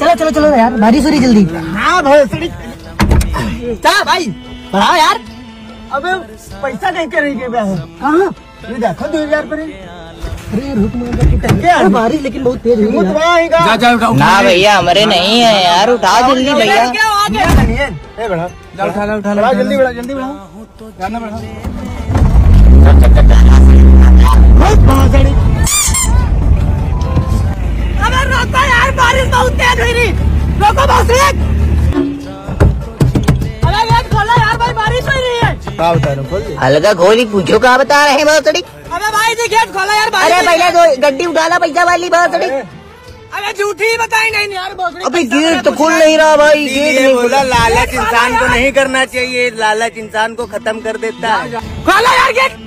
चलो चलो चलो यार बारिश हो रही जल्दी हाँ भोसड़ी क्या भाई बढ़ाओ यार अबे पैसा कहीं के नहीं गया है कहाँ ये देखो दो हज़ार पर अरे रुक बारिश लेकिन बहुत तेज हुई ना भैया हमारे नहीं है यार उठाओ जल्दी भैया उठा उठा जल्दी बढ़ा जल्दी बढ़ा बहुत तेज हुई रही अरे गेट खोलो यार भाई बारिश हो रही है हाँ उतारो खोल दे हल्का खोली पूछो कहाँ बता रहे हैं भोसड़ी अबे भाई जी गेट खोलो यार अरे पहले तो गड्डी उठा ला पैसा वाली भोसड़ी है। अबे झूठी बताई नहीं यार भोसड़ी अबे गेट तो खुल नहीं रहा भाई गेट नहीं बोला लालच इंसान को नहीं करना चाहिए लालच इंसान को खत्म कर देता है। खोलो यार गेट।